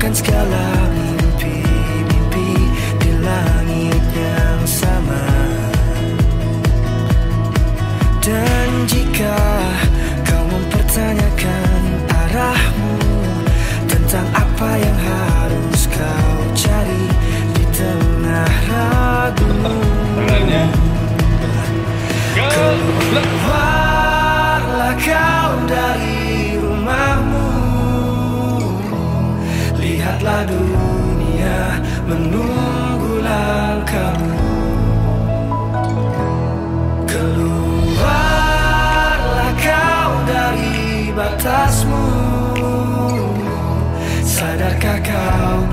Bukan segala mimpi-mimpi Di langit yang sama. Dan jika kau mempertanyakan arahmu Tentang apa yang harus kau cari Di tengah ragumu ya. Keluarlah kau lihatlah dunia menunggu langkahmu. Keluarlah kau dari batasmu. Sadarkah kau